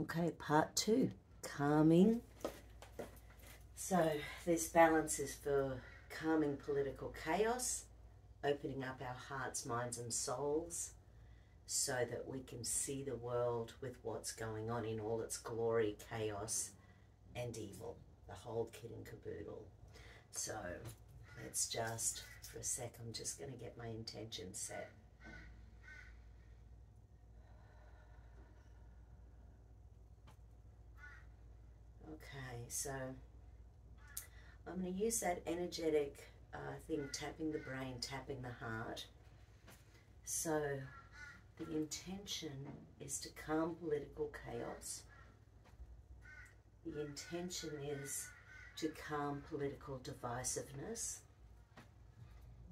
Okay, part two, calming. So this balance is for calming political chaos, opening up our hearts, minds and souls so that we can see the world with what's going on in all its glory, chaos and evil, the whole kit and caboodle. So let's just, for a sec, I'm just going to get my intention set. Okay, so I'm going to use that energetic uh, thing, tapping the brain, tapping the heart. So the intention is to calm political chaos. The intention is to calm political divisiveness.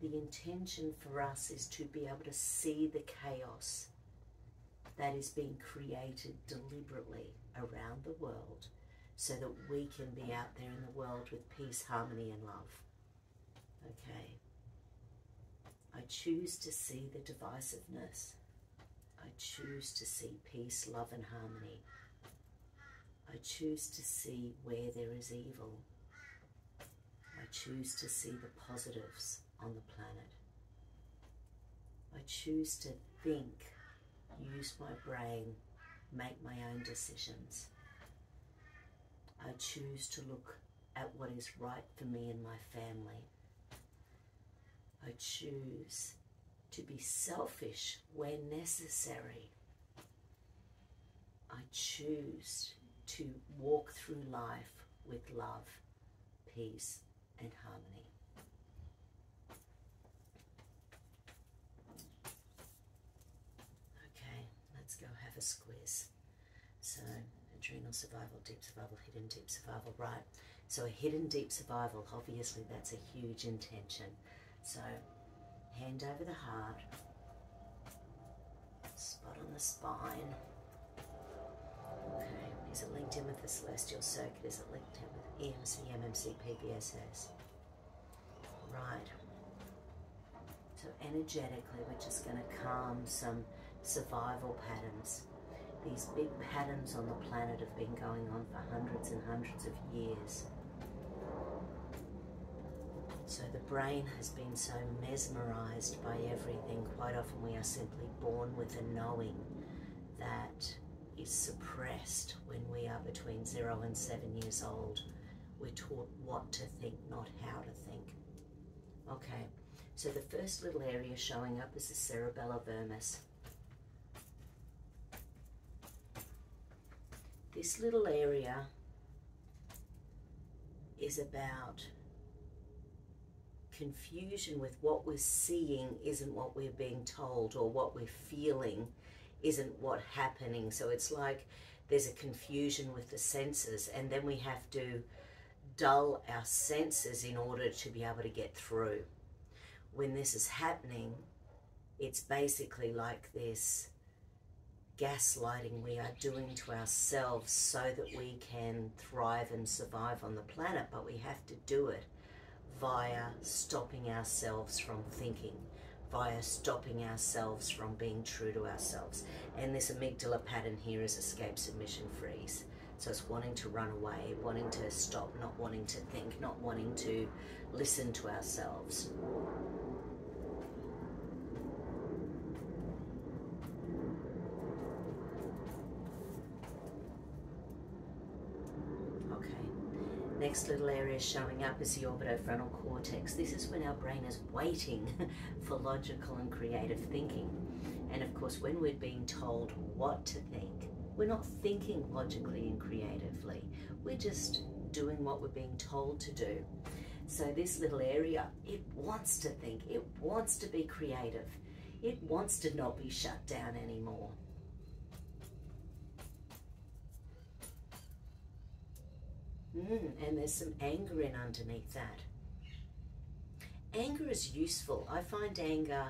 The intention for us is to be able to see the chaos that is being created deliberately around the world so that we can be out there in the world with peace, harmony, and love. Okay. I choose to see the divisiveness. I choose to see peace, love, and harmony. I choose to see where there is evil. I choose to see the positives on the planet. I choose to think, use my brain, make my own decisions. I choose to look at what is right for me and my family. I choose to be selfish when necessary. I choose to walk through life with love, peace, and harmony. Okay, let's go have a squeeze. So adrenal survival, deep survival, hidden deep survival, right? So a hidden deep survival, obviously that's a huge intention. So hand over the heart, spot on the spine. Okay, is it linked in with the celestial circuit? Is it linked in with EMC, MMC, PBSS? Right. So energetically, we're just going to calm some survival patterns these big patterns on the planet have been going on for hundreds and hundreds of years. So the brain has been so mesmerized by everything. Quite often we are simply born with a knowing that is suppressed when we are between zero and seven years old. We're taught what to think, not how to think. Okay, so the first little area showing up is the cerebellar vermis. This little area is about confusion with what we're seeing isn't what we're being told or what we're feeling isn't what happening. So it's like there's a confusion with the senses and then we have to dull our senses in order to be able to get through. When this is happening it's basically like this gaslighting we are doing to ourselves so that we can thrive and survive on the planet, but we have to do it via stopping ourselves from thinking, via stopping ourselves from being true to ourselves. And this amygdala pattern here is escape, submission, freeze. So it's wanting to run away, wanting to stop, not wanting to think, not wanting to listen to ourselves. Next little area showing up is the orbitofrontal cortex. This is when our brain is waiting for logical and creative thinking. And of course, when we're being told what to think, we're not thinking logically and creatively. We're just doing what we're being told to do. So this little area, it wants to think, it wants to be creative, it wants to not be shut down anymore. Mm, and there's some anger in underneath that. Anger is useful. I find anger,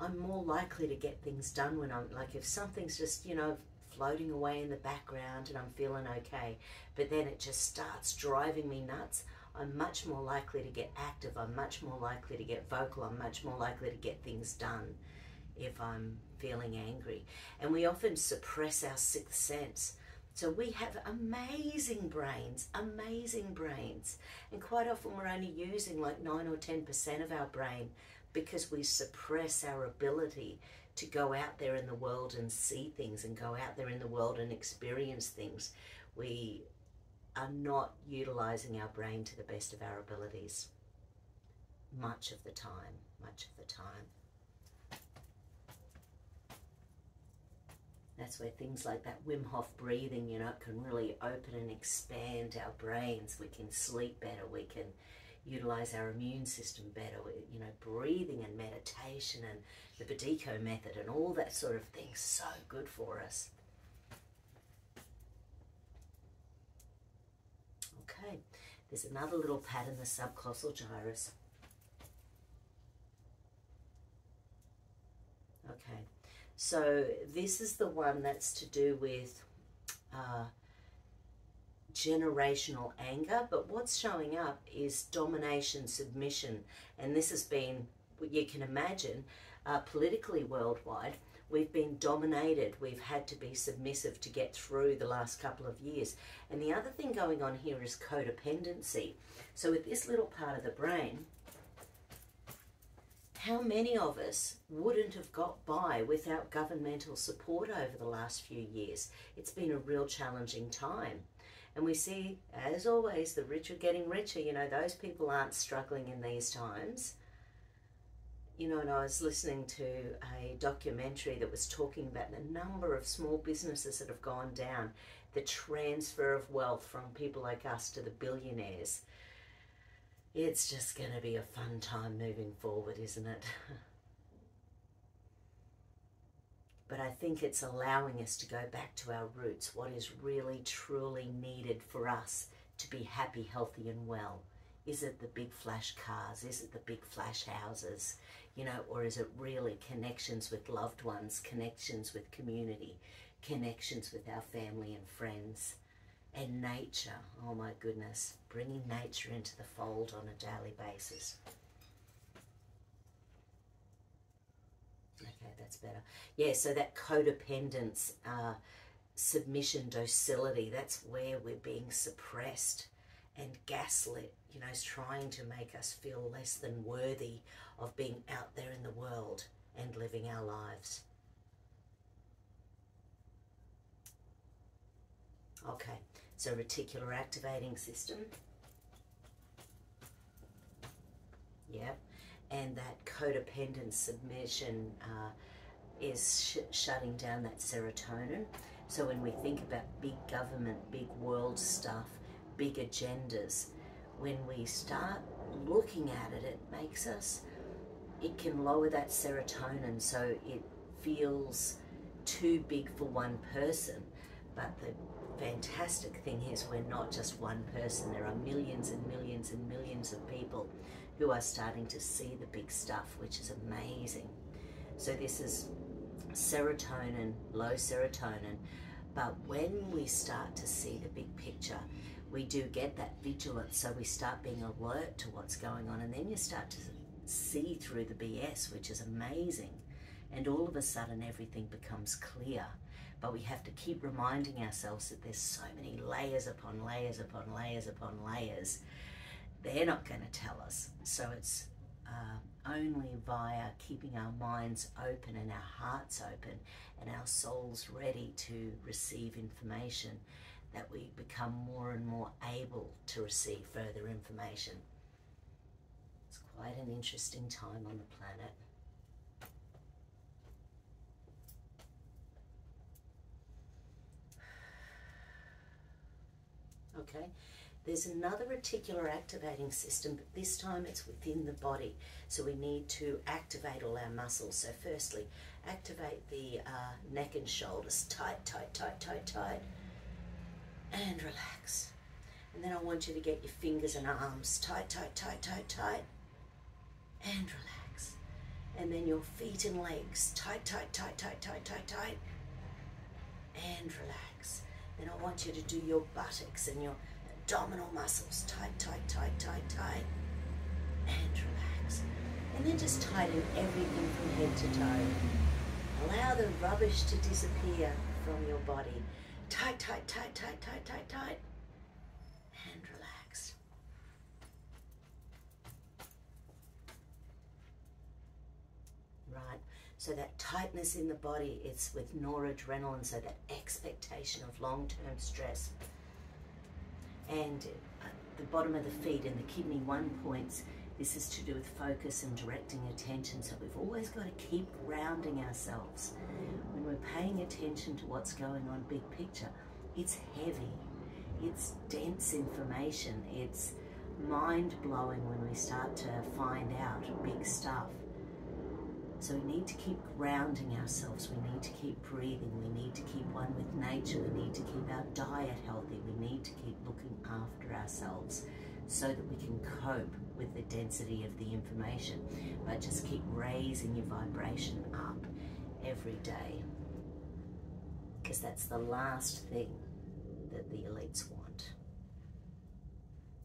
I'm more likely to get things done when I'm, like if something's just, you know, floating away in the background and I'm feeling okay, but then it just starts driving me nuts, I'm much more likely to get active. I'm much more likely to get vocal. I'm much more likely to get things done if I'm feeling angry. And we often suppress our sixth sense So we have amazing brains, amazing brains. And quite often we're only using like 9 or 10% of our brain because we suppress our ability to go out there in the world and see things and go out there in the world and experience things. We are not utilizing our brain to the best of our abilities much of the time, much of the time. That's where things like that Wim Hof breathing, you know, can really open and expand our brains. We can sleep better. We can utilize our immune system better. You know, breathing and meditation and the Buteyko method and all that sort of thing. So good for us. Okay, there's another little pad in the subclavicular gyrus. Okay, so this is the one that's to do with uh, generational anger, but what's showing up is domination, submission, and this has been, you can imagine, uh, politically worldwide, we've been dominated. We've had to be submissive to get through the last couple of years. And the other thing going on here is codependency. So with this little part of the brain, how many of us wouldn't have got by without governmental support over the last few years? It's been a real challenging time. And we see, as always, the rich are getting richer. You know, those people aren't struggling in these times. You know, and I was listening to a documentary that was talking about the number of small businesses that have gone down, the transfer of wealth from people like us to the billionaires. It's just going to be a fun time moving forward, isn't it? but I think it's allowing us to go back to our roots, what is really truly needed for us to be happy, healthy, and well. Is it the big flash cars? Is it the big flash houses? You know, or is it really connections with loved ones, connections with community, connections with our family and friends? And nature, oh my goodness, bringing nature into the fold on a daily basis. Okay, that's better. Yeah, so that codependence, uh, submission, docility, that's where we're being suppressed and gaslit, you know, is trying to make us feel less than worthy of being out there in the world and living our lives. Okay, so reticular activating system. Yep and that codependent submission uh, is sh shutting down that serotonin. So when we think about big government, big world stuff, big agendas, when we start looking at it, it makes us, it can lower that serotonin so it feels too big for one person. But the fantastic thing is we're not just one person, there are millions and millions and millions of people who are starting to see the big stuff, which is amazing. So this is serotonin, low serotonin, but when we start to see the big picture, we do get that vigilance, so we start being alert to what's going on, and then you start to see through the BS, which is amazing. And all of a sudden, everything becomes clear. But we have to keep reminding ourselves that there's so many layers upon layers upon layers upon layers they're not going to tell us. So it's uh, only via keeping our minds open and our hearts open and our souls ready to receive information that we become more and more able to receive further information. It's quite an interesting time on the planet. Okay, there's another reticular activating system, but this time it's within the body. So we need to activate all our muscles. So firstly, activate the uh, neck and shoulders. Tight, tight, tight, tight, tight. And relax. And then I want you to get your fingers and arms tight, tight, tight, tight, tight. And relax. And then your feet and legs tight, tight, tight, tight, tight, tight, tight. And relax. Then I want you to do your buttocks and your abdominal muscles. Tight, tight, tight, tight, tight. And relax. And then just tighten everything from head to toe. Allow the rubbish to disappear from your body. tight, tight, tight, tight, tight, tight, tight, and relax. So that tightness in the body, it's with noradrenaline, so that expectation of long-term stress. And uh, the bottom of the feet and the kidney one points, this is to do with focus and directing attention. So we've always got to keep grounding ourselves. When we're paying attention to what's going on big picture, it's heavy, it's dense information, it's mind blowing when we start to find out big stuff. So we need to keep grounding ourselves. We need to keep breathing. We need to keep one with nature. We need to keep our diet healthy. We need to keep looking after ourselves so that we can cope with the density of the information. But just keep raising your vibration up every day. Because that's the last thing that the elites want.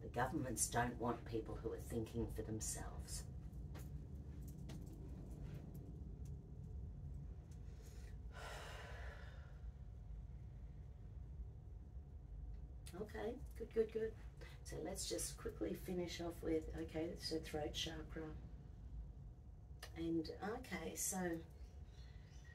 The governments don't want people who are thinking for themselves. Okay, good, good, good. So let's just quickly finish off with, okay, so throat chakra. And okay, so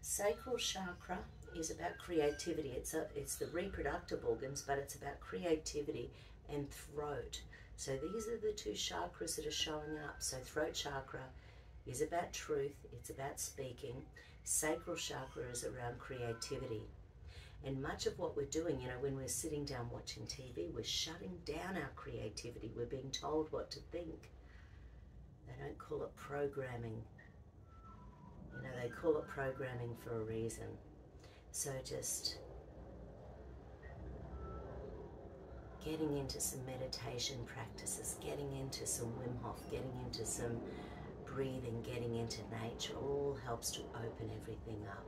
sacral chakra is about creativity. It's a, it's the reproductive organs, but it's about creativity and throat. So these are the two chakras that are showing up. So throat chakra is about truth, it's about speaking. Sacral chakra is around creativity. And much of what we're doing, you know, when we're sitting down watching TV, we're shutting down our creativity. We're being told what to think. They don't call it programming. You know, they call it programming for a reason. So just getting into some meditation practices, getting into some Wim Hof, getting into some breathing, getting into nature, all helps to open everything up.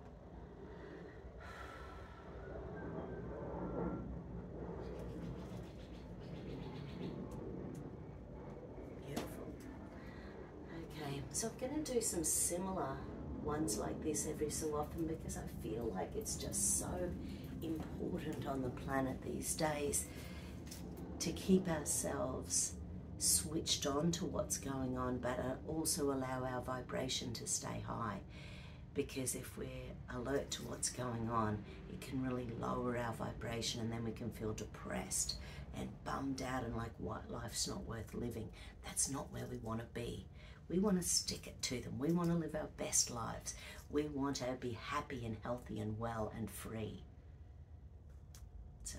So I'm going to do some similar ones like this every so often because I feel like it's just so important on the planet these days to keep ourselves switched on to what's going on, but uh, also allow our vibration to stay high. Because if we're alert to what's going on, it can really lower our vibration and then we can feel depressed and bummed out and like what life's not worth living. That's not where we want to be. We want to stick it to them. We want to live our best lives. We want to be happy and healthy and well and free. So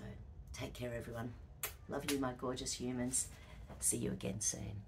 take care, everyone. Love you, my gorgeous humans. See you again soon.